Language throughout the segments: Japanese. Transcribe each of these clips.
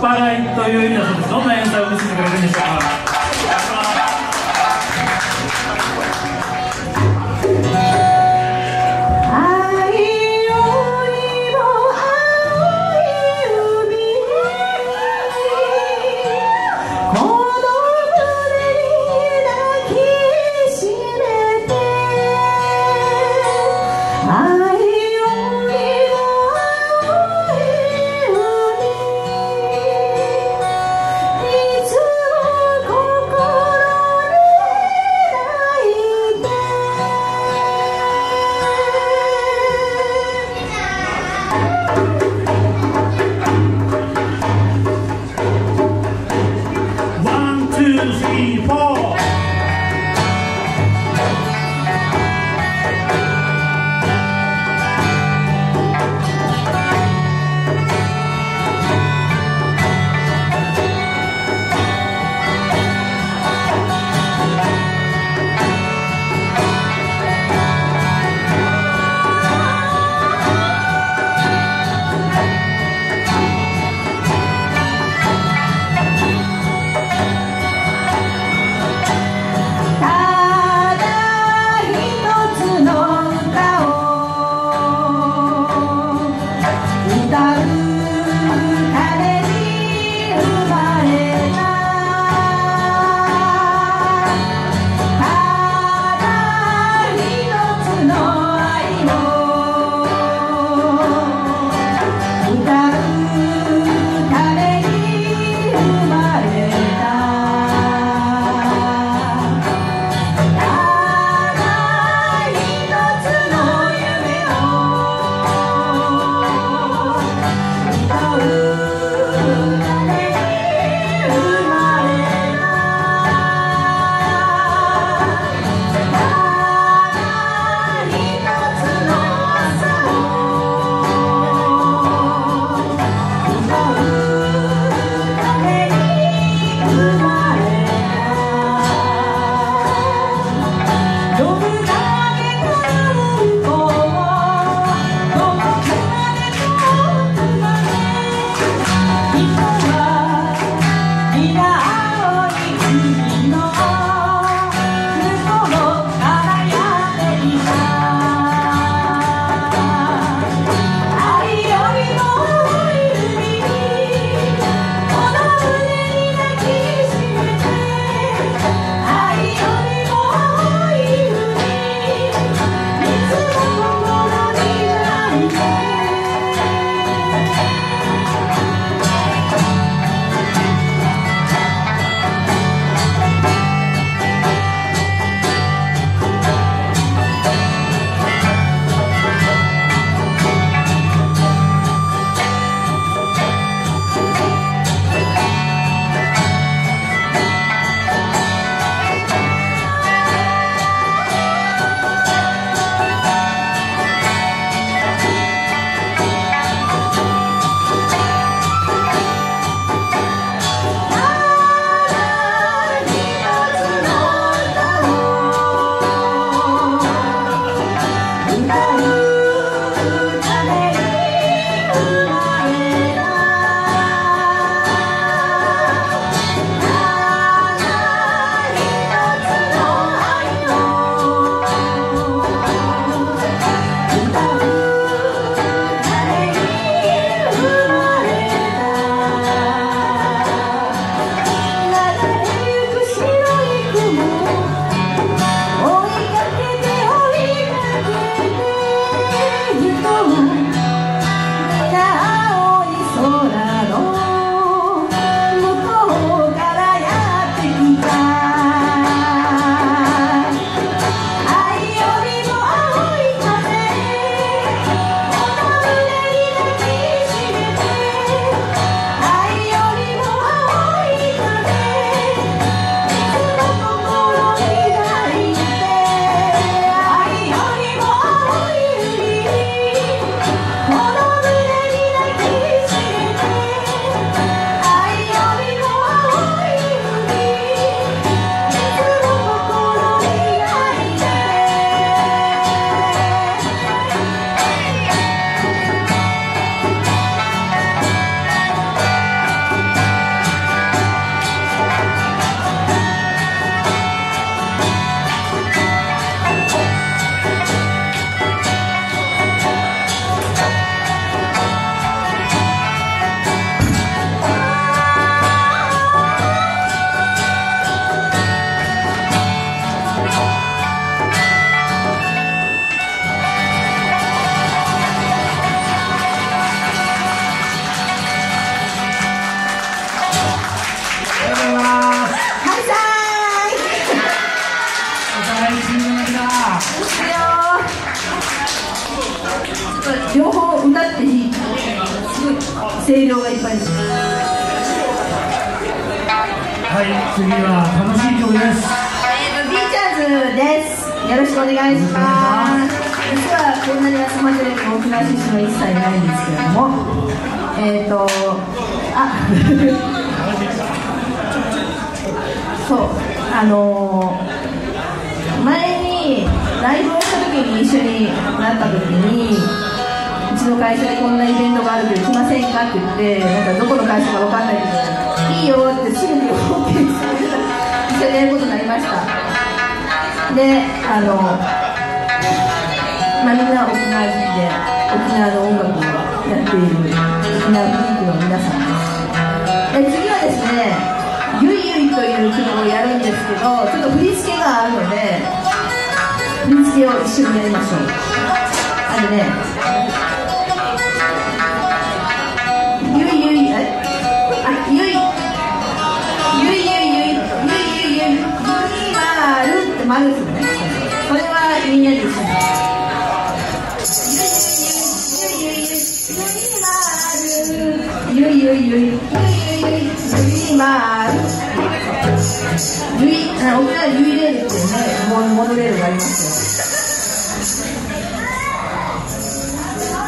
払いという意味だそうです。どんな演奏を見せてくれるんでしょうか？はい次は楽しい曲ですえーと、ビーチャーズです。よろしくお願いします。実はこんなに集まってる沖縄出身は一切ないんですけれども、えっ、と、あ、そう、あのー前にライブをした時に一緒になった時に、うちの会社でこんなイベントがあるけど来ませんかって言って、なんかどこの会社かわかんないけど、いいよってすぐに OK して一緒にやることになりました。で、あの、まあ、みんな沖縄人で沖縄の音楽をやっている沖縄グループの皆さんです。で次はですね、ゆいゆいという曲をやるんですけど、ちょっと振り付けがあるので、振り付けを一緒にやりましょう。あのね、ですね。これはみんなで一緒に。ゆいゆいゆい、ゆいゆいゆい、ゆいゆいゆい、ゆいゆいゆい、ゆいまる。ゆい、あ沖縄ゆいレールっていうね、モモノレールがあります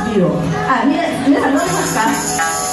よ。いいよ。あ、みな、皆さん飲んでますか？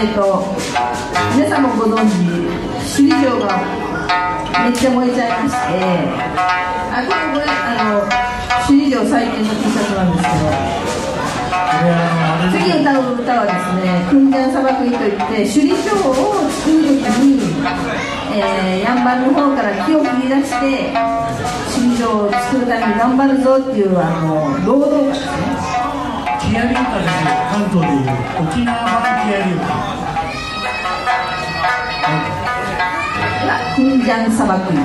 えーと皆さんもご存知首里城がめっちゃ燃えちゃいましてあこれこれあの首里城再建の T シャツなんですけど次歌う歌はですね「クンジャン砂漠イ」といって首里城を作る時に、えー、ヤンバルの方から木を切り出して首里城を作るために頑張るぞっていうあの労働歌ですね木やり歌ですよ。関東でいう沖縄版木やり歌では「クンジャン砂漠。イ」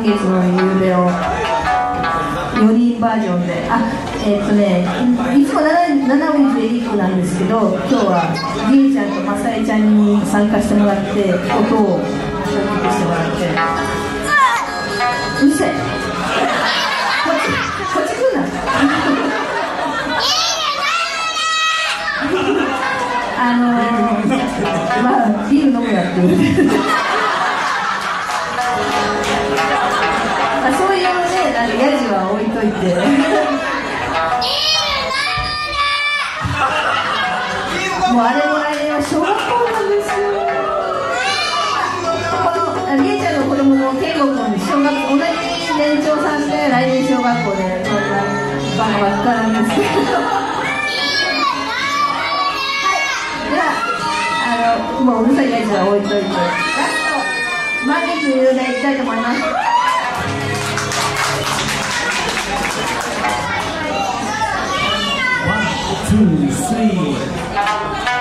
満月の夕べを4人バージョンで。あえっ、ーとねいつも 7, 7ウィズエリックなんですけど今日はりえちゃんとまさえちゃんに参加してもらって音を大きくしてもらって。うるせえ。こっちこっち来んな。あのー、まあビール飲むやって言う。いて。もうあれも来年は小学校なんですよ。このりえちゃんの子供も健吾君小学校同じ年長さんで来年小学校でそんなバカばっかなんですけど。もううるさいやつは置いといて。ラスト満月の夕べいきたいと思います Oi.